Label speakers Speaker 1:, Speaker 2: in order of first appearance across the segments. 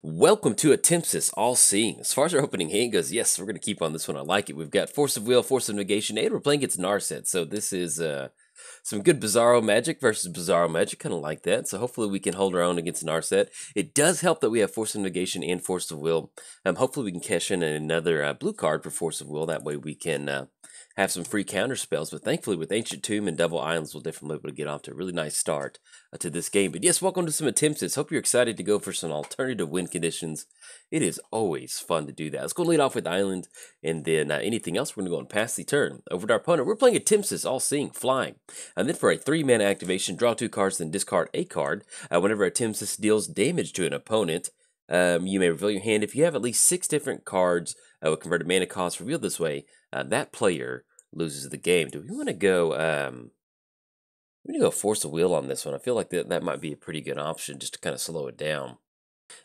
Speaker 1: Welcome to Atemsis All Seeing. As far as our opening hand goes, yes, we're going to keep on this one. I like it. We've got Force of Will, Force of Negation, and we're playing against Narset. So this is uh, some good Bizarro Magic versus Bizarro Magic. Kind of like that. So hopefully we can hold our own against Narset. It does help that we have Force of Negation and Force of Will. Um, hopefully we can cash in another uh, blue card for Force of Will. That way we can uh, have some free counter spells. But thankfully, with Ancient Tomb and Double Islands, we'll definitely be able to get off to a really nice start uh, to this game. But yes, welcome to some Atemsis. Hope you're excited to go for some alternative win conditions. It is always fun to do that. Let's go lead off with Island, and then uh, anything else, we're going to go and pass the turn over to our opponent. We're playing Atemsis, All Seeing, Flying. And then for a three mana activation, draw two cards, then discard a card. Uh, whenever Atemsis deals damage to an opponent, um, you may reveal your hand. If you have at least six different cards uh, with converted mana cost revealed this way, uh, that player loses the game. Do we want to go? Um, we need to go Force of Will on this one. I feel like that that might be a pretty good option just to kind of slow it down.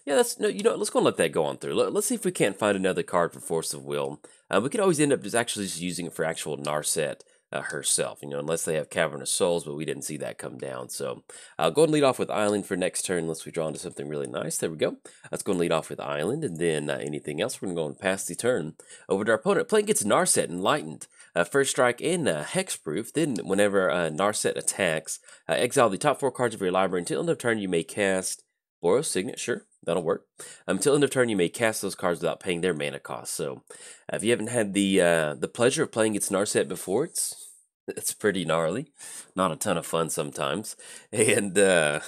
Speaker 1: Yeah, that's no. You know, let's go and let that go on through. Let, us see if we can't find another card for Force of Will. Uh, we could always end up just actually just using it for actual Narset uh, herself, you know, unless they have Cavern of Souls, but we didn't see that come down. So I'll go and lead off with Island for next turn unless we draw into something really nice. There we go. Let's go and lead off with Island, and then uh, anything else, we're going to go and pass the turn over to our opponent. Playing gets Narset Enlightened. Uh, first strike in uh, Hexproof. Then whenever uh, Narset attacks, uh, exile the top four cards of your library. Until end of turn, you may cast Boros Signet, sure, that'll work. Until end of turn, you may cast those cards without paying their mana cost. So, uh, if you haven't had the uh, the pleasure of playing its Narset before, it's it's pretty gnarly. Not a ton of fun sometimes. And uh,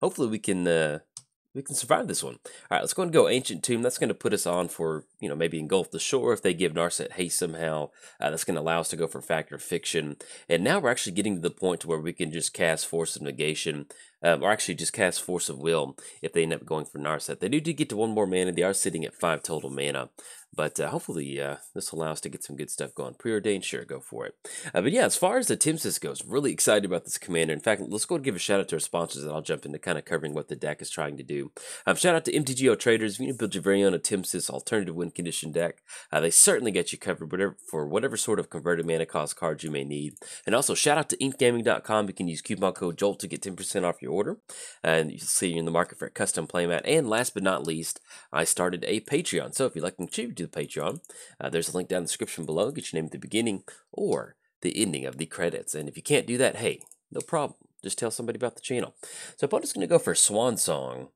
Speaker 1: hopefully we can we can survive this one. All right, let's go and go Ancient Tomb. That's going to put us on for, you know, maybe engulf the shore if they give Narset haste somehow. Uh, that's going to allow us to go for Fact or Fiction. And now we're actually getting to the point to where we can just cast Force of Negation, um, or actually just cast Force of Will if they end up going for Narset. They do get to one more mana. They are sitting at five total mana. But uh, hopefully uh, this will allow us to get some good stuff going. Preordained, sure, go for it. Uh, but yeah, as far as the Timsis goes, really excited about this commander. In fact, let's go and give a shout out to our sponsors, and I'll jump into kind of covering what the deck is trying to do. Um, shout out to MTGO Traders. If you need to build your very own Timsis alternative win condition deck, uh, they certainly get you covered whatever, for whatever sort of converted mana cost cards you may need. And also, shout out to inkedgaming.com. You can use coupon code JOLT to get 10% off your order. And you'll see you're in the market for a custom playmat. And last but not least, I started a Patreon. So if you'd like to contribute to the Patreon, uh, there's a link down in the description below. Get your name at the beginning or the ending of the credits. And if you can't do that, hey, no problem. Just tell somebody about the channel. So opponent's going to go for Swan Song.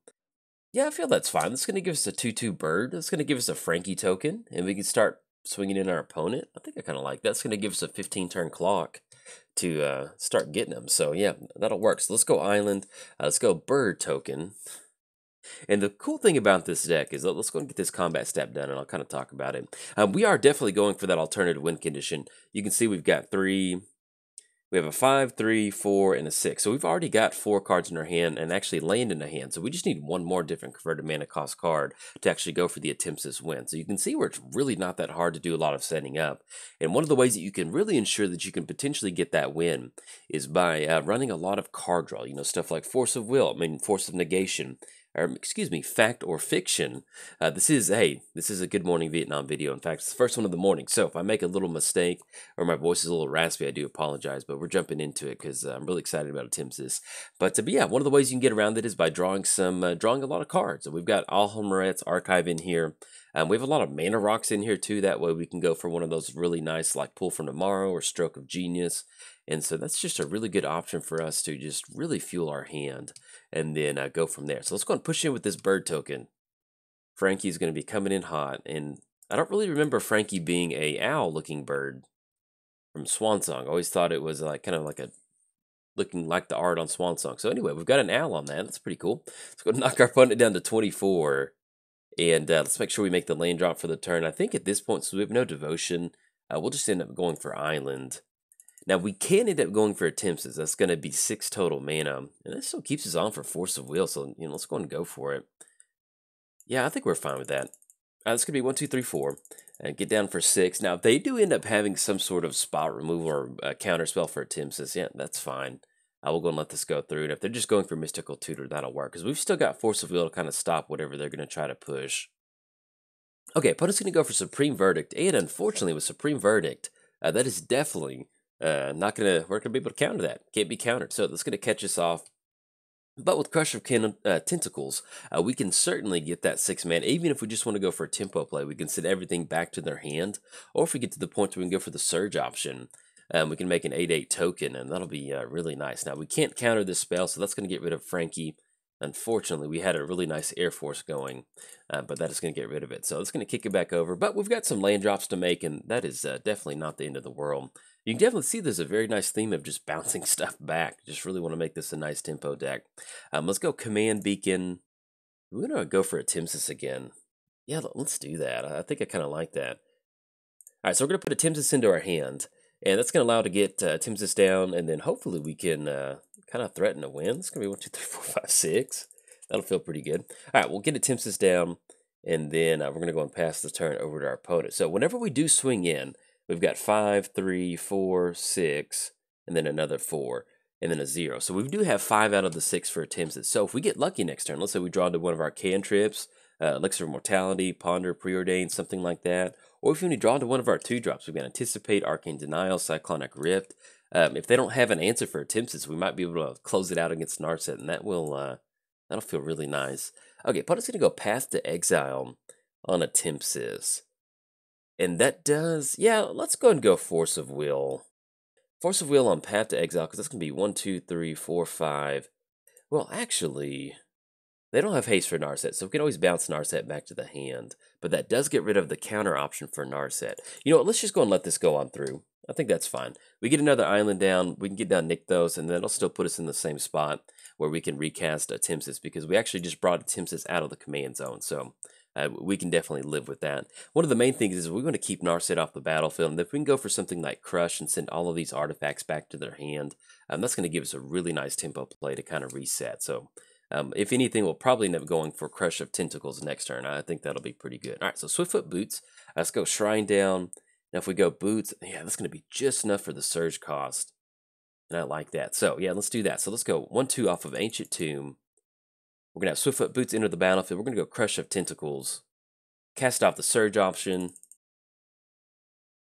Speaker 1: Yeah, I feel that's fine. That's going to give us a 2-2 bird. That's going to give us a Frankie token. And we can start swinging in our opponent. I think I kind of like that. That's going to give us a 15-turn clock to uh, start getting them. So yeah, that'll work. So let's go Island. Uh, let's go Bird token. And the cool thing about this deck is, let's go and get this combat step done, and I'll kind of talk about it. Um, we are definitely going for that alternative win condition. You can see we've got three, we have a five, three, four, and a six. So we've already got four cards in our hand and actually land in a hand. So we just need one more different converted mana cost card to actually go for the Atemsis win. So you can see where it's really not that hard to do a lot of setting up. And one of the ways that you can really ensure that you can potentially get that win is by uh, running a lot of card draw. You know, stuff like Force of Will, I mean, Force of Negation, or excuse me, fact or fiction. Uh, this is, hey, this is a Good Morning Vietnam video. In fact, it's the first one of the morning. So if I make a little mistake or my voice is a little raspy, I do apologize, but we're jumping into it because uh, I'm really excited about Timsis. But, uh, but yeah, one of the ways you can get around it is by drawing some, uh, drawing a lot of cards. So we've got Alhammarret's Archive in here. Um, we have a lot of mana rocks in here too. That way we can go for one of those really nice like Pull from Tomorrow or Stroke of Genius. And so that's just a really good option for us to just really fuel our hand and then uh, go from there. So let's go and push in with this bird token. Frankie's going to be coming in hot. And I don't really remember Frankie being a owl looking bird from Swan Song. I always thought it was like kind of like a looking like the art on Swan Song. So anyway, we've got an owl on that. That's pretty cool. Let's go knock our opponent down to 24. And uh, let's make sure we make the land drop for the turn. I think at this point, so we have no devotion, uh, we'll just end up going for island. Now we can end up going for Atemsis. as That's going to be six total mana, and that still keeps us on for force of will. So you know, let's go and go for it. Yeah, I think we're fine with that. Uh, going to be one, two, three, four, and get down for six. Now, if they do end up having some sort of spot removal or uh, counter spell for Atemsis, yeah, that's fine. I will go and let this go through. And if they're just going for Mystical Tutor, that'll work. Because we've still got Force of Will to kind of stop whatever they're going to try to push. Okay, opponent's going to go for Supreme Verdict. And unfortunately, with Supreme Verdict, uh, that is definitely uh, not gonna we're gonna be able to counter that. Can't be countered. So that's gonna catch us off But with Crush of uh, Tentacles, uh, we can certainly get that six man. Even if we just want to go for a tempo play, we can send everything back to their hand. Or if we get to the point where we can go for the Surge option, um, we can make an 8 8 token, and that'll be uh, really nice. Now, we can't counter this spell, so that's going to get rid of Frankie. Unfortunately, we had a really nice Air Force going, uh, but that is going to get rid of it. So it's going to kick it back over. But we've got some land drops to make, and that is uh, definitely not the end of the world. You can definitely see there's a very nice theme of just bouncing stuff back. Just really want to make this a nice tempo deck. Um, let's go Command Beacon. We're going to go for Atemsis again. Yeah, let's do that. I think I kind of like that. All right, so we're going to put Atemsis into our hand, and that's going to allow to get uh, Timsis down, and then hopefully we can uh, kind of threaten a win. It's going to be one, two, three, four, five, six. That'll feel pretty good. All right, we'll get Atemsis down, and then uh, we're going to go and pass the turn over to our opponent. So whenever we do swing in, we've got five, three, four, six, and then another four, and then a zero. So we do have five out of the six for Atemsis. So if we get lucky next turn, let's say we draw to one of our cantrips, uh, Elixir of Immortality, Ponder, Preordained, something like that. Or if you only draw to one of our two drops, we've got Anticipate, Arcane Denial, Cyclonic Rift. Um, if they don't have an answer for Atemsis, we might be able to close it out against Narset, and that will uh, that'll feel really nice. Okay, opponent's gonna go Path to Exile on Atemsis. And that does, yeah, let's go and go Force of Will. Force of Will on Path to Exile, because that's going to be one, two, three, four, five. Well, actually, they don't have haste for Narset, so we can always bounce Narset back to the hand. But that does get rid of the counter option for Narset. You know what, let's just go and let this go on through. I think that's fine. We get another island down, we can get down Nykthos, and then it'll still put us in the same spot where we can recast Atemsis, because we actually just brought Atemsis out of the command zone, so uh, we can definitely live with that. One of the main things is we want to keep Narset off the battlefield, and if we can go for something like Crush and send all of these artifacts back to their hand, um, that's going to give us a really nice tempo play to kind of reset. So um, if anything, we'll probably end up going for Crush of Tentacles next turn. I think that'll be pretty good. All right, so Swiftfoot Boots. Let's go Shrine down. Now if we go Boots, yeah, that's going to be just enough for the Surge cost. And I like that. So yeah, let's do that. So let's go 1-2 off of Ancient Tomb. We're going to have Swiftfoot Boots enter the battlefield. We're going to go Crush of Tentacles. Cast off the Surge option.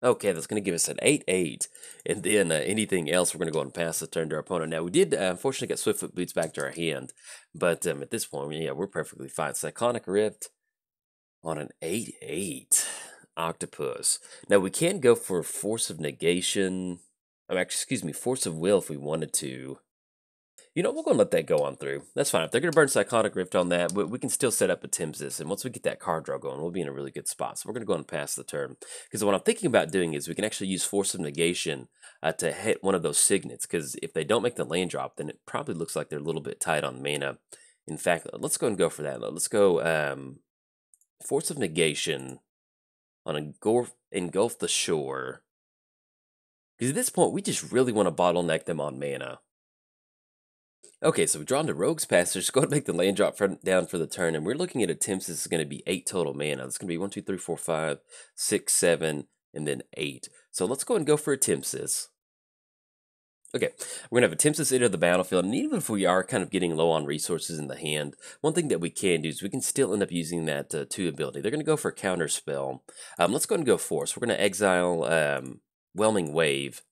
Speaker 1: Okay, that's going to give us an 8-8. And then uh, anything else, we're going to go and pass the turn to our opponent. Now, we did, uh, unfortunately, get Swiftfoot Boots back to our hand. But um, at this point, yeah, we're perfectly fine. Cyclonic Rift on an 8-8 Octopus. Now, we can go for Force of Negation. I mean, excuse me, Force of Will if we wanted to. You know, we're going to let that go on through. That's fine. If they're going to burn Cyclonic Rift on that, we, we can still set up Atemsis. And once we get that card draw going, we'll be in a really good spot. So we're going to go and pass the turn. Because what I'm thinking about doing is we can actually use Force of Negation uh, to hit one of those signets. Because if they don't make the land drop, then it probably looks like they're a little bit tight on mana. In fact, let's go and go for that. Let's go um, Force of Negation on engulf, engulf the shore. Because at this point, we just really want to bottleneck them on mana. Okay, so we've drawn to Rogue's Passage. Just go ahead and make the land drop for, down for the turn. And we're looking at Atemsis. This is going to be 8 total mana. It's going to be 1, 2, 3, 4, 5, 6, 7, and then 8. So let's go and go for Atemsis. Okay, we're going to have attempts Timsis enter the battlefield, and even if we are kind of getting low on resources in the hand, one thing that we can do is we can still end up using that uh, 2 ability. They're going to go for Counter Spell. Um, let's go and go Force. We're going to exile um, Whelming Wave,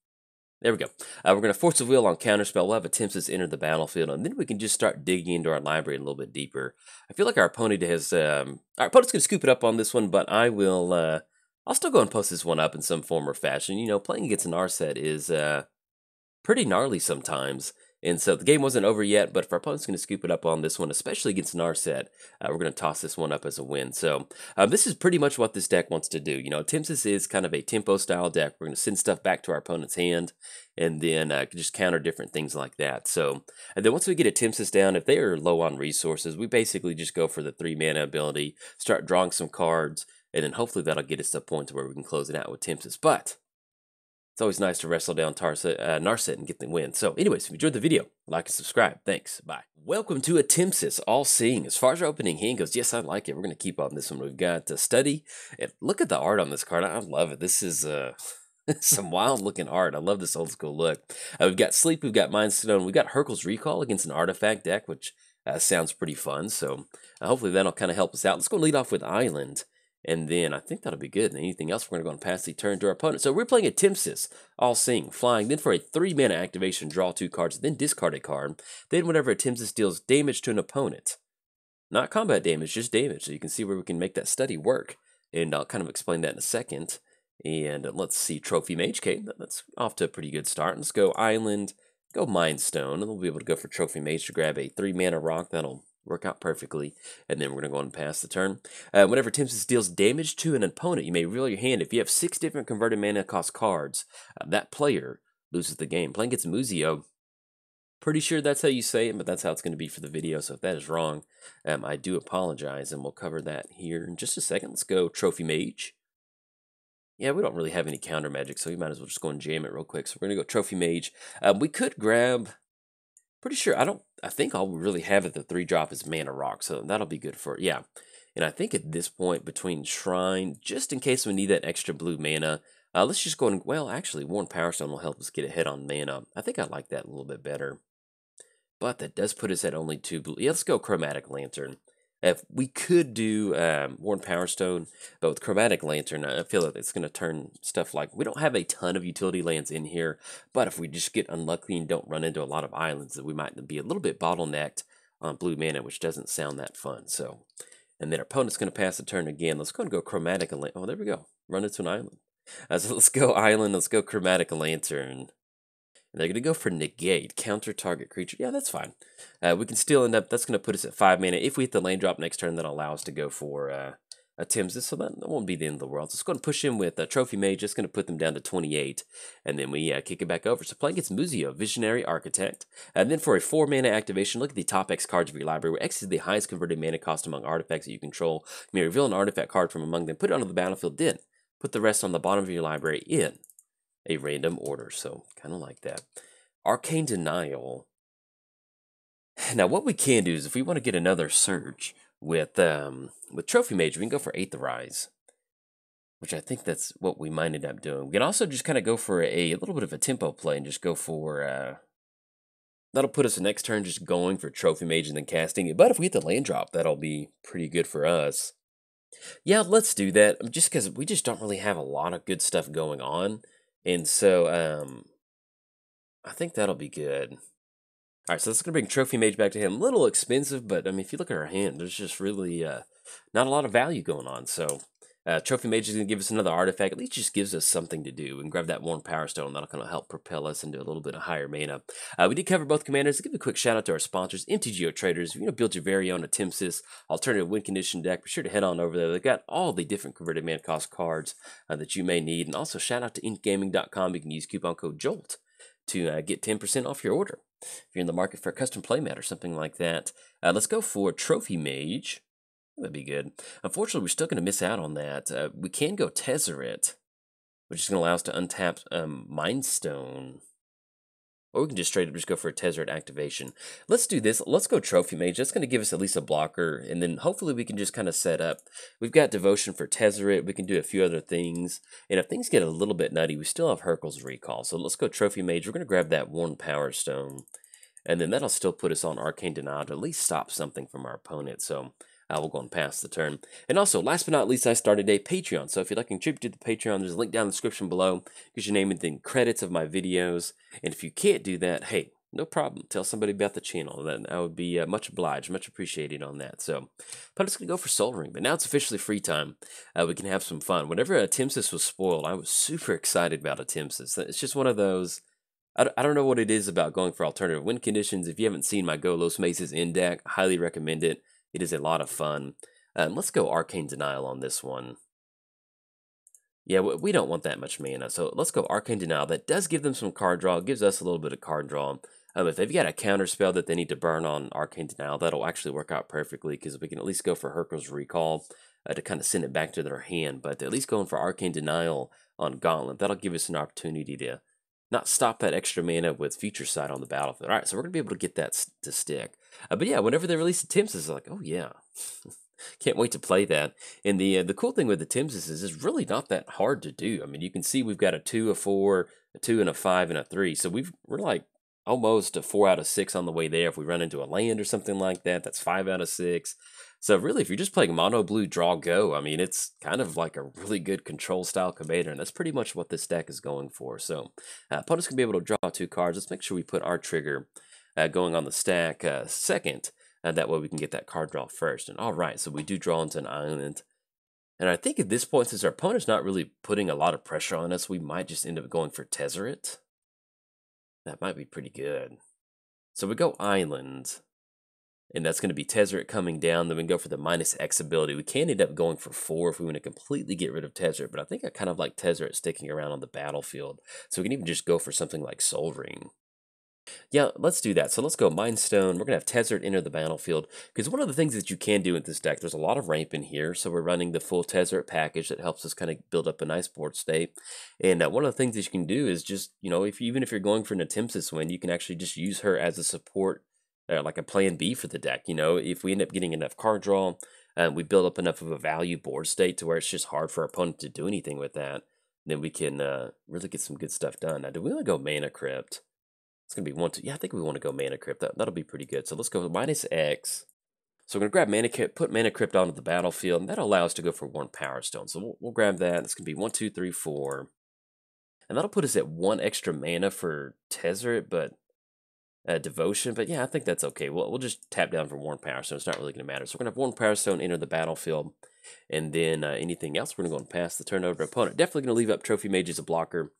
Speaker 1: there we go. Uh, we're going to Force of Will on Counterspell. We'll have Atemsis enter the battlefield, and then we can just start digging into our library a little bit deeper. I feel like our opponent has... Um, our opponent's going to scoop it up on this one, but I will... Uh, I'll still go and post this one up in some form or fashion. You know, playing against Narset is uh, pretty gnarly sometimes. And so the game wasn't over yet, but if our opponent's going to scoop it up on this one, especially against Narset, uh, we're going to toss this one up as a win. So uh, this is pretty much what this deck wants to do. You know, Timsis is kind of a tempo style deck. We're going to send stuff back to our opponent's hand and then uh, just counter different things like that. So and then once we get Atemsis down, if they are low on resources, we basically just go for the three mana ability, start drawing some cards, and then hopefully that'll get us to a point where we can close it out with Timsis. But it's always nice to wrestle down Tarsa, uh, Narset and get the win. So, anyways, if you enjoyed the video, like and subscribe. Thanks. Bye. Welcome to a All Seeing. As far as our opening hand goes, yes, I like it. We're going to keep on this one. We've got to study. And look at the art on this card. I love it. This is uh, some wild looking art. I love this old school look. Uh, we've got Sleep. We've got Mind Stone. We've got Hurkyl's Recall against an artifact deck, which uh, sounds pretty fun. So, uh, hopefully that'll kind of help us out. Let's go lead off with Island. And then I think that'll be good. And anything else, we're going to go and pass the turn to our opponent. So we're playing Atemsis, all seeing, flying. Then for a three mana activation, draw two cards, then discard a card. Then whenever Atemsis deals damage to an opponent, not combat damage, just damage. So you can see where we can make that study work. And I'll kind of explain that in a second. And let's see, Trophy Mage. Okay, that's off to a pretty good start. Let's go Island, go Mind Stone, and we'll be able to go for Trophy Mage to grab a three mana rock. That'll work out perfectly. And then we're going to go and pass the turn. Uh, whenever Tempest deals damage to an opponent, you may reveal your hand. If you have six different converted mana cost cards, uh, that player loses the game. Playing against Muzzio, pretty sure that's how you say it, but that's how it's going to be for the video. So if that is wrong, um, I do apologize, and we'll cover that here in just a second. Let's go Trophy Mage. Yeah, we don't really have any counter magic, so we might as well just go and jam it real quick. So we're going to go Trophy Mage. Um, we could grab pretty sure I don't I think all we really have at the three drop is mana rock, so that'll be good for yeah. And I think at this point between shrine, just in case we need that extra blue mana, uh, let's just go and well actually Worn Powerstone will help us get ahead on mana. I think I like that a little bit better. But that does put us at only two blue. Yeah, let's go Chromatic Lantern. If we could do um, Worn Powerstone, but with Chromatic Lantern, I feel like it's going to turn stuff like we don't have a ton of utility lands in here, but if we just get unlucky and don't run into a lot of islands, that we might be a little bit bottlenecked on blue mana, which doesn't sound that fun. So, and then our opponent's going to pass the turn again. Let's go and go Chromatic Lantern. Oh, there we go. Run into an island. Uh, so let's go Island. Let's go Chromatic Lantern. And they're going to go for negate, counter target creature. Yeah, that's fine. Uh, we can still end up, that's going to put us at 5 mana. If we hit the land drop next turn, that'll allow us to go for uh, a Tim's. So that, that, won't be the end of the world. So let's go and push in with a Trophy Mage. Just going to put them down to 28. And then we uh, kick it back over. So playing against Muzzio, Visionary Architect. And then for a 4 mana activation, look at the top X cards of your library, where X is the highest converted mana cost among artifacts that you control. You may reveal an artifact card from among them, put it onto the battlefield, then put the rest on the bottom of your library in a random order. So kind of like that. Arcane Denial. Now, what we can do is if we want to get another search with um, with Trophy Mage, we can go for Eighth Rise. which I think that's what we might end up doing. We can also just kind of go for a, a, little bit of a tempo play and just go for. Uh, that'll put us the next turn just going for Trophy Mage and then casting it. But if we hit the land drop, that'll be pretty good for us. Yeah, let's do that. Just because we just don't really have a lot of good stuff going on. And so, um, I think that'll be good. All right, so that's going to bring Trophy Mage back to him. A little expensive, but I mean, if you look at her hand, there's just really uh, not a lot of value going on. So uh, Trophy Mage is going to give us another artifact. At least just gives us something to do. Can grab that Worn Power Stone. That'll kind of help propel us into a little bit of higher mana. Uh, we did cover both commanders. give a quick shout out to our sponsors, MTGO Traders. If you to build your very own Atemsis alternative win condition deck, be sure to head on over there. They've got all the different converted mana cost cards uh, that you may need. And also shout out to inkedgaming.com. You can use coupon code JOLT to uh, get 10% off your order. If you're in the market for a custom playmat or something like that, uh, let's go for Trophy Mage. That'd be good. Unfortunately, we're still going to miss out on that. Uh, we can go Tezzeret, which is going to allow us to untap um, Mind Stone. Or we can just straight up just go for a Tezzeret activation. Let's do this. Let's go Trophy Mage. That's going to give us at least a blocker. And then hopefully we can just kind of set up. We've got Devotion for Tezzeret. We can do a few other things. And if things get a little bit nutty, we still have Hurkyl's Recall. So let's go Trophy Mage. We're going to grab that Worn Power Stone. And then that'll still put us on Arcane Denial to at least stop something from our opponent. So uh, we'll go and pass the turn. And also, last but not least, I started a Patreon. So if you'd like to contribute to the Patreon, there's a link down in the description below. Get your name in the credits of my videos. And if you can't do that, hey, no problem. Tell somebody about the channel. Then I would be uh, much obliged, much appreciated on that. So, I'm just gonna go for Sol Ring. But now it's officially free time. Uh, we can have some fun. Whenever Atemsis was spoiled, I was super excited about Atemsis. It's just one of those. I, I don't know what it is about going for alternative win conditions. If you haven't seen my Go Los Meses in deck, I highly recommend it. It is a lot of fun. Um, let's go Arcane Denial on this one. Yeah, we don't want that much mana, so let's go Arcane Denial. That does give them some card draw, gives us a little bit of card draw. Um, if they've got a counter spell that they need to burn on Arcane Denial, that'll actually work out perfectly because we can at least go for Hurkyl's Recall uh, to kind of send it back to their hand. But at least going for Arcane Denial on Gauntlet, that'll give us an opportunity to not stop that extra mana with Future Sight on the battlefield. All right, so we're going to be able to get that to stick. Uh, but yeah, whenever they release the Tims, it's like, oh yeah, can't wait to play that. And the uh, the cool thing with the Tims is it's really not that hard to do. I mean, you can see we've got a two, a four, a two, and a five, and a three. So we've we're like almost a four out of six on the way there. If we run into a land or something like that, that's five out of six. So really, if you're just playing mono blue draw go, I mean, it's kind of like a really good control style commander, and that's pretty much what this deck is going for. So uh, opponents can be able to draw two cards. Let's make sure we put our trigger uh, going on the stack uh, second, and that way we can get that card draw first. And all right, so we do draw into an island. And I think at this point, since our opponent's not really putting a lot of pressure on us, we might just end up going for Tezzeret. That might be pretty good. So we go island, and that's going to be Tezzeret coming down. Then we go for the minus X ability. We can end up going for four if we want to completely get rid of Tezzeret, but I think I kind of like Tezzeret sticking around on the battlefield. So we can even just go for something like Sol Ring. Yeah, let's do that. So let's go Mind Stone. We're going to have Tezzeret enter the battlefield. Because one of the things that you can do with this deck, there's a lot of ramp in here. So we're running the full Tezzeret package that helps us kind of build up a nice board state. And uh, one of the things that you can do is just, you know, if even if you're going for an Atemsis win, you can actually just use her as a support, uh, like a plan B for the deck. You know, if we end up getting enough card draw, and we build up enough of a value board state to where it's just hard for our opponent to do anything with that, then we can uh, really get some good stuff done. Now, do we want to go Mana Crypt? It's going to be one, two. Yeah, I think we want to go Mana Crypt. That, that'll be pretty good. So let's go minus X. So we're going to grab Mana Crypt, put Mana Crypt onto the battlefield, and that'll allow us to go for Worn Power Stone. So we'll, we'll grab that. It's going to be one, two, three, four. And that'll put us at one extra mana for Tezzeret, but uh, Devotion. But yeah, I think that's okay. We'll, we'll just tap down for Worn Power Stone. It's not really going to matter. So we're going to have Worn Power Stone enter the battlefield. And then uh, anything else, we're going to go and pass the turnover opponent. Definitely going to leave up Trophy Mage as a blocker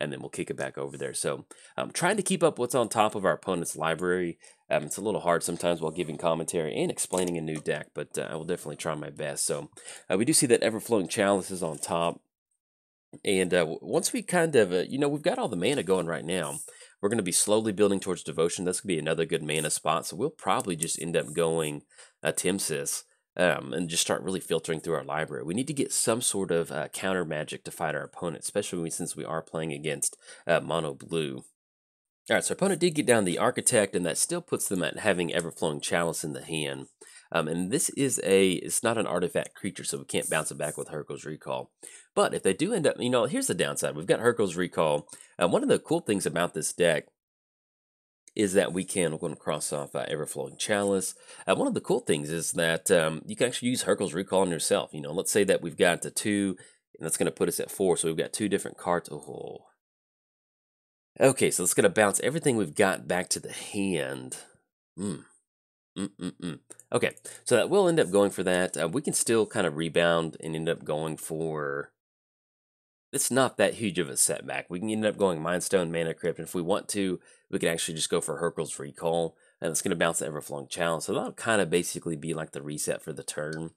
Speaker 1: and then we'll kick it back over there. So I'm um, trying to keep up what's on top of our opponent's library. Um, it's a little hard sometimes while giving commentary and explaining a new deck, but uh, I will definitely try my best. So uh, we do see that Everflowing Chalice is on top. And uh, once we kind of, uh, you know, we've got all the mana going right now, we're going to be slowly building towards Devotion. That's going to be another good mana spot. So we'll probably just end up going uh, Timsis um, and just start really filtering through our library. We need to get some sort of uh, counter magic to fight our opponent, especially since we are playing against uh, mono blue. All right, so opponent did get down the Architect, and that still puts them at having Everflowing Chalice in the hand. Um, and this is a, it's not an artifact creature, so we can't bounce it back with Hurkyl's Recall. But if they do end up, you know, here's the downside. We've got Hurkyl's Recall. Uh, one of the cool things about this deck is that we can, we're going to cross off uh, Everflowing Chalice. Uh, one of the cool things is that um, you can actually use Hurkyl's Recall on yourself. You know, let's say that we've got the two, and that's going to put us at four, so we've got two different cards. Oh. Okay, so it's going to bounce everything we've got back to the hand. Hmm. Mm-mm-mm. Okay, so that will end up going for that. Uh, we can still kind of rebound and end up going for it's not that huge of a setback. We can end up going Mind Stone, Mana Crypt, and if we want to, we can actually just go for Hurkyl's Recall, and it's going to bounce the Everflowing Chalice. So that'll kind of basically be like the reset for the turn.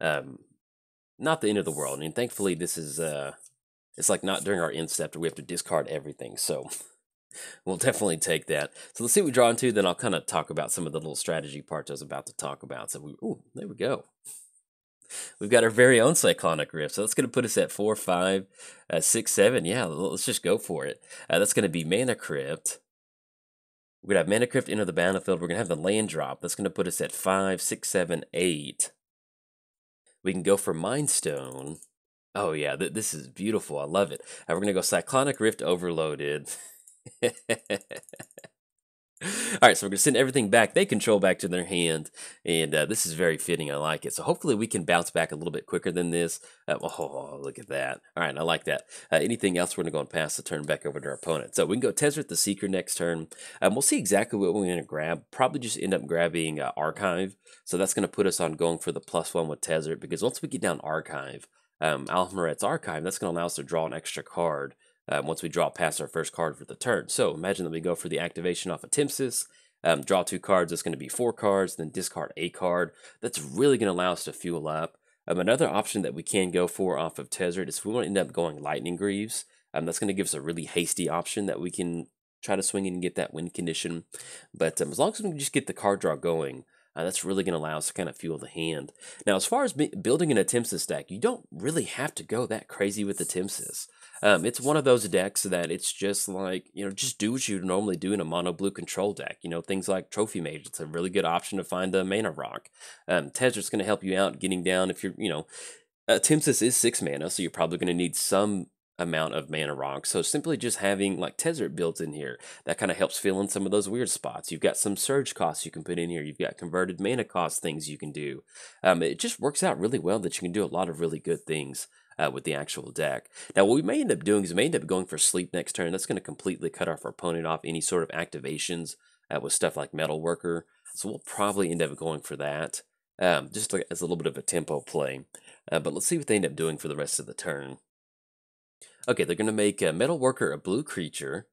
Speaker 1: Um, not the end of the world. I mean, thankfully, this is, uh, it's like not during our where we have to discard everything, so we'll definitely take that. So let's see what we draw into, then I'll kind of talk about some of the little strategy parts I was about to talk about. So we, ooh, there we go. We've got our very own cyclonic rift. So that's going to put us at four, five, uh, six, seven. Yeah, let's just go for it. Uh, that's going to be Mana Crypt. We're going to have Mana Crypt enter the battlefield. We're going to have the land drop. That's going to put us at five, six, seven, eight. We can go for Mind Stone. Oh, yeah, th this is beautiful. I love it. Uh, we're going to go Cyclonic Rift Overloaded. All right, so we're going to send everything back. They control back to their hand, and uh, this is very fitting. I like it. So hopefully we can bounce back a little bit quicker than this. Uh, oh, look at that. All right, I like that. Uh, anything else, we're going to go and pass the turn back over to our opponent. So we can go Tezzeret the Seeker next turn. Um, we'll see exactly what we're going to grab. Probably just end up grabbing uh, Archive. So that's going to put us on going for the plus one with Tezzeret, because once we get down Archive, um, Alhammarret's Archive, that's going to allow us to draw an extra card um, once we draw past our first card for the turn. So imagine that we go for the activation off of Timsis, um, draw two cards, it's going to be four cards, then discard a card. That's really going to allow us to fuel up. Um, another option that we can go for off of Tezzeret is if we want to end up going Lightning Greaves, um, that's going to give us a really hasty option that we can try to swing in and get that win condition. But um, as long as we can just get the card draw going, uh, that's really going to allow us to kind of fuel the hand. Now, as far as building an Atemsis deck, you don't really have to go that crazy with the Atemsis. Um, it's one of those decks that it's just like, you know, just do what you normally do in a mono blue control deck. You know, things like Trophy Mage. It's a really good option to find a mana rock. Um, going to help you out getting down if you're, you know, uh, Timsis is six mana, so you're probably going to need some amount of mana rock. So simply just having like Tezzeret built in here, that kind of helps fill in some of those weird spots. You've got some surge costs you can put in here. You've got converted mana cost things you can do. Um, it just works out really well that you can do a lot of really good things. Uh, with the actual deck. Now, what we may end up doing is we may end up going for sleep next turn. That's going to completely cut off our opponent off any sort of activations uh, with stuff like Metal Worker. So we'll probably end up going for that, um, just as a little bit of a tempo play. Uh, but let's see what they end up doing for the rest of the turn. Okay, they're going to make a Metal Worker a blue creature.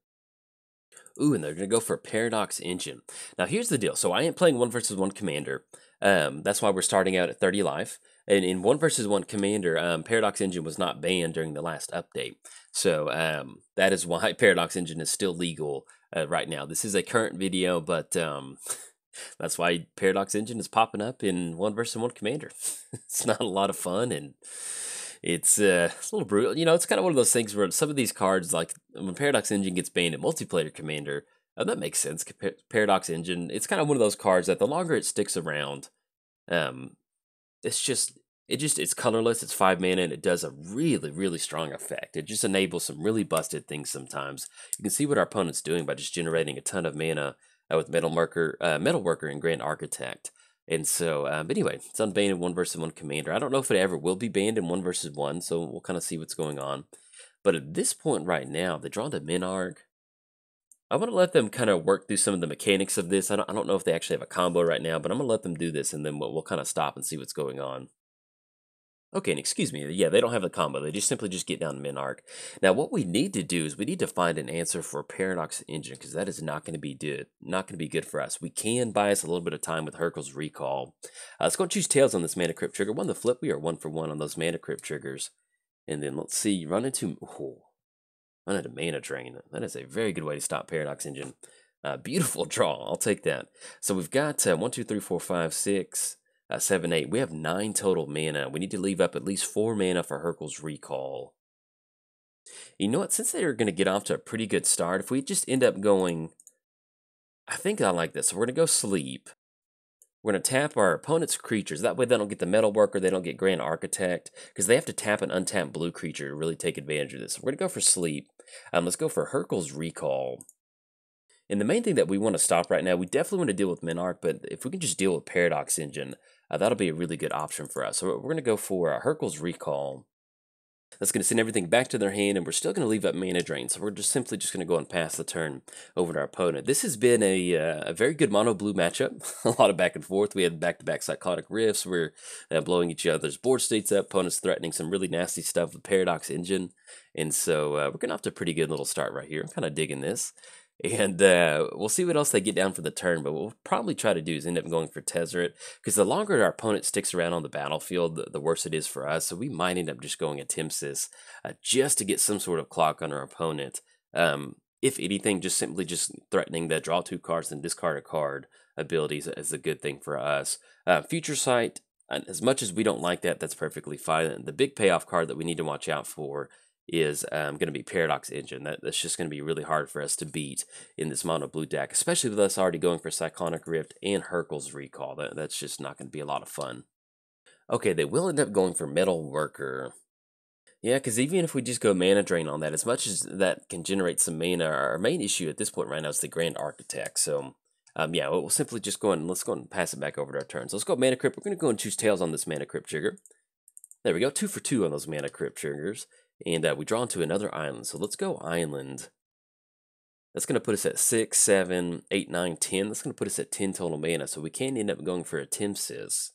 Speaker 1: Ooh, and they're going to go for Paradox Engine. Now, here's the deal. So I am playing one versus one commander. Um, that's why we're starting out at 30 life. And in one versus one commander, um, Paradox Engine was not banned during the last update. So um, that is why Paradox Engine is still legal uh, right now. This is a current video, but um, that's why Paradox Engine is popping up in one versus one commander. it's not a lot of fun and it's, uh, it's a little brutal. You know, it's kind of one of those things where some of these cards, like when Paradox Engine gets banned in multiplayer commander, uh, that makes sense. Paradox Engine, it's kind of one of those cards that the longer it sticks around, um, it's just it just it's colorless. It's five mana and it does a really really strong effect. It just enables some really busted things sometimes. You can see what our opponent's doing by just generating a ton of mana uh, with Metal Worker, uh, Metal Worker, and Grand Architect. And so, but anyway, it's unbanned in one versus one commander. I don't know if it ever will be banned in one versus one, so we'll kind of see what's going on. But at this point right now, they draw the Memnarch. I want to let them kind of work through some of the mechanics of this. I don't, I don't know if they actually have a combo right now, but I'm going to let them do this, and then we'll, we'll kind of stop and see what's going on. Okay, and excuse me, yeah, they don't have the combo. They just simply just get down to Memnarch. Now, what we need to do is we need to find an answer for Paradox Engine because that is not going to be good. Not going to be good for us. We can buy us a little bit of time with Hurkyl's Recall. Uh, let's go and choose Tails on this Mana Crypt trigger. One the flip, we are one for one on those Mana Crypt triggers. And then let's see, run into oh, run into Mana Drain. That is a very good way to stop Paradox Engine. Uh, beautiful draw. I'll take that. So we've got uh, one, two, three, four, five, six uh, 7 8. We have 9 total mana. We need to leave up at least 4 mana for Hurkyl's Recall. You know what? Since they're going to get off to a pretty good start, if we just end up going. I think I like this. So we're going to go sleep. We're going to tap our opponent's creatures. That way they don't get the Metal Worker, they don't get Grand Architect, because they have to tap an untapped blue creature to really take advantage of this. We're going to go for sleep. Um, let's go for Hurkyl's Recall. And the main thing that we want to stop right now, we definitely want to deal with Memnarch, but if we can just deal with Paradox Engine, uh, that'll be a really good option for us. So we're going to go for uh, Hurkyl's Recall. That's going to send everything back to their hand, and we're still going to leave up mana drain. So we're just simply just going to go and pass the turn over to our opponent. This has been a, uh, a very good mono blue matchup. a lot of back and forth. We had back to back cyclonic rifts. We're uh, blowing each other's board states up. Opponents threatening some really nasty stuff with Paradox Engine. And so uh, we're off to a pretty good little start right here. I'm kind of digging this. And uh, we'll see what else they get down for the turn, but we'll probably try to do is end up going for Tezzeret, because the longer our opponent sticks around on the battlefield, the, the, worse it is for us. So we might end up just going at Tempest uh, just to get some sort of clock on our opponent. Um, if anything, just simply just threatening that draw two cards and discard a card abilities is a good thing for us. Uh, Future Sight, as much as we don't like that, that's perfectly fine. The big payoff card that we need to watch out for is um, going to be Paradox Engine. That, that's just going to be really hard for us to beat in this mono blue deck, especially with us already going for Cyclonic Rift and Hurkyl's Recall. That, that's just not going to be a lot of fun. Okay, they will end up going for Metal Worker. Yeah, because even if we just go mana drain on that, as much as that can generate some mana, our main issue at this point right now is the Grand Architect. So, um, yeah, we'll simply just go and let's go and pass it back over to our turns. Let's go Mana Crypt. We're going to go and choose Tails on this Mana Crypt trigger. There we go, two for two on those Mana Crypt triggers. And uh, we draw into another island. So let's go island. That's going to put us at 6, 7, 8, 9, 10. That's going to put us at 10 total mana. So we can end up going for Atemsis.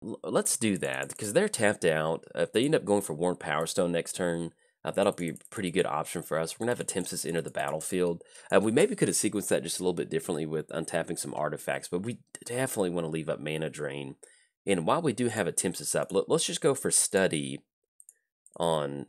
Speaker 1: Let's do that because they're tapped out. If they end up going for Worn Power Stone next turn, uh, that'll be a pretty good option for us. We're going to have Atemsis enter the battlefield. Uh, we maybe could have sequenced that just a little bit differently with untapping some artifacts, but we definitely want to leave up Mana Drain. And while we do have Atemsis up, let, us just go for Study on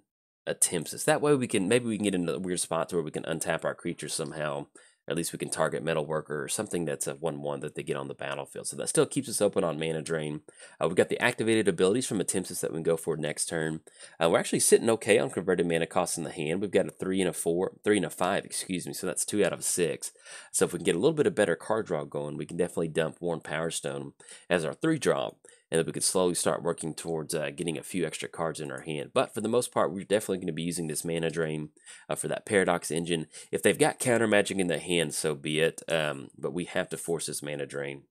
Speaker 1: Atemsis. That way we can maybe we can get into a weird spot to where we can untap our creatures somehow. At least we can target Metal Worker or something that's a 1-1 that they get on the battlefield. So that still keeps us open on Mana Drain. Uh, we've got the activated abilities from Tempest that we can go for next turn. Uh, we're actually sitting okay on converted mana costs in the hand. We've got a 3 and a 4, 3 and a 5, excuse me. So that's 2 out of 6. So if we can get a little bit of better card draw going, we can definitely dump Worn Power Stone as our 3 draw. And then we could slowly start working towards uh, getting a few extra cards in our hand. But for the most part, we're definitely going to be using this mana drain uh, for that Paradox Engine. If they've got counter magic in their hand, so be it. Um, but we have to force this mana drain.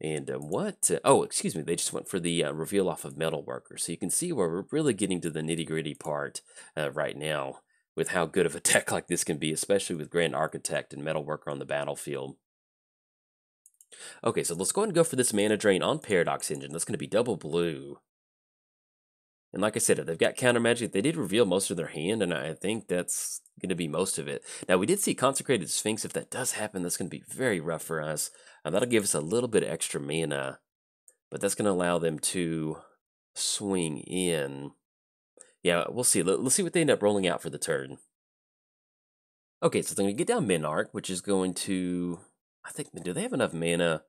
Speaker 1: And uh, what? Uh, oh, excuse me. They just went for the uh, reveal off of Metalworker. So you can see where we're really getting to the nitty gritty part uh, right now with how good of a deck like this can be, especially with Grand Architect and Metalworker on the battlefield. Okay, so let's go ahead and go for this mana drain on Paradox Engine. That's going to be double blue. And like I said, if they've got counter magic. They did reveal most of their hand, and I think that's going to be most of it. Now, we did see Consecrated Sphinx. If that does happen, that's going to be very rough for us. Um, that'll give us a little bit extra mana, but that's going to allow them to swing in. Yeah, we'll see. Let's see what they end up rolling out for the turn. Okay, so they're going to get down Memnarch, which is going to I think do they have enough mana?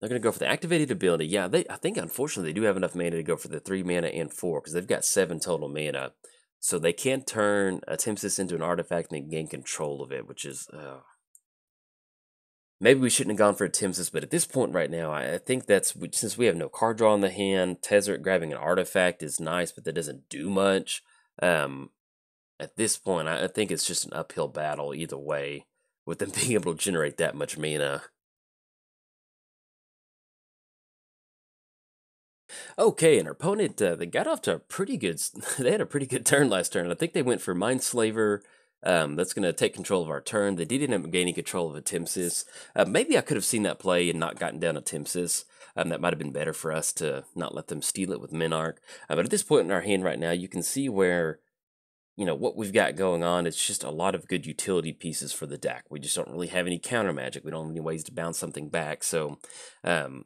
Speaker 1: They're going to go for the activated ability. Yeah, they. I think unfortunately they do have enough mana to go for the three mana and four because they've got seven total mana. So they can't turn Atemsis into an artifact and gain control of it, which is. Uh, maybe we shouldn't have gone for Atemsis, but at this point right now, I, I think that's since we have no card draw in the hand, Tezzeret grabbing an artifact is nice, but that doesn't do much. Um, at this point, I, I think it's just an uphill battle either way with them being able to generate that much mana. Okay, and our opponent, uh, they got off to a pretty good, they had a pretty good turn last turn. I think they went for Mindslaver. Um, that's going to take control of our turn. They did end up gaining control of Atemsis. Uh, maybe I could have seen that play and not gotten down Atemsis. Um, that might have been better for us to not let them steal it with Memnarch. Uh, but at this point in our hand right now, you can see where you know, what we've got going on, it's just a lot of good utility pieces for the deck. We just don't really have any counter magic. We don't have any ways to bounce something back. So um,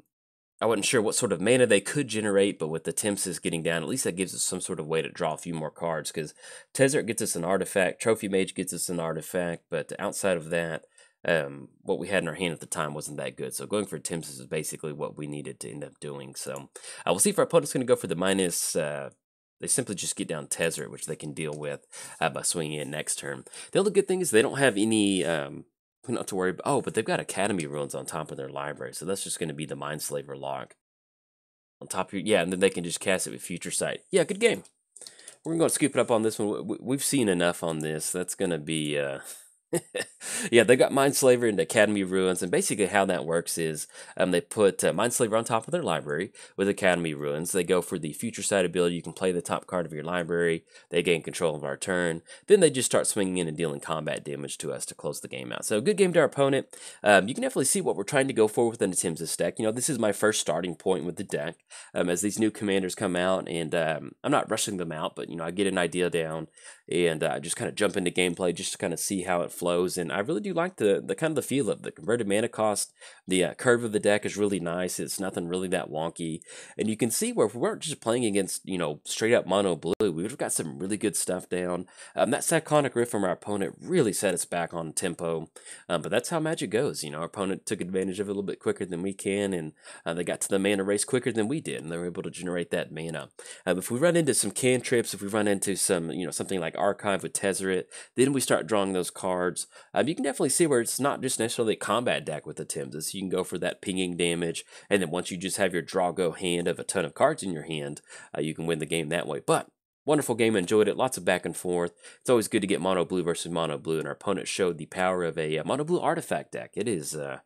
Speaker 1: I wasn't sure what sort of mana they could generate, but with the Tempsis getting down, at least that gives us some sort of way to draw a few more cards because Tezzeret gets us an artifact, Trophy Mage gets us an artifact, but outside of that, um, what we had in our hand at the time wasn't that good. So going for Tempsis is basically what we needed to end up doing. So uh, we'll see if our opponent's going to go for the minus, uh, they simply just get down Tezzeret, which they can deal with uh, by swinging in next turn. The other good thing is they don't have any, um, not to worry about, oh, but they've got Academy ruins on top of their library, so that's just going to be the Mindslaver lock. On top of your, yeah, and then they can just cast it with Future Sight. Yeah, good game. We're going to scoop it up on this one. We've seen enough on this. That's going to be, uh, yeah, they got Mindslaver into Academy Ruins, and basically how that works is um, they put uh, Mindslaver on top of their library with Academy Ruins. They go for the Future Sight ability. You can play the top card of your library. They gain control of our turn. Then they just start swinging in and dealing combat damage to us to close the game out. So good game to our opponent. Um, you can definitely see what we're trying to go for within the Tempsis deck. You know, this is my first starting point with the deck um, as these new commanders come out, and um, I'm not rushing them out, but you know, I get an idea down and uh, just kind of jump into gameplay just to kind of see how it flows. And I really do like the the kind of the feel of the converted mana cost. The uh, curve of the deck is really nice. It's nothing really that wonky, and you can see where if we weren't just playing against you know straight up mono blue, we would have got some really good stuff down. Um, that Cyclonic Rift from our opponent really set us back on tempo, um, but that's how Magic goes. You know, our opponent took advantage of it a little bit quicker than we can, and uh, they got to the mana race quicker than we did, and they were able to generate that mana. Um, if we run into some cantrips, if we run into some you know something like Archive with Tezzeret. Then we start drawing those cards. Um, you can definitely see where it's not just necessarily a combat deck with the Tempsis. You can go for that pinging damage, and then once you just have your draw go hand of a ton of cards in your hand, uh, you can win the game that way. But wonderful game, enjoyed it. Lots of back and forth. It's always good to get mono blue versus mono blue, and our opponent showed the power of a, uh, mono blue artifact deck. It is. Uh,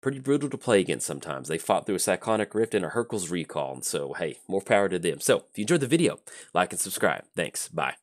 Speaker 1: pretty brutal to play against sometimes. They fought through a Cyclonic Rift and a Hurkyl's Recall, and so hey, more power to them. So, if you enjoyed the video, like and subscribe. Thanks. Bye.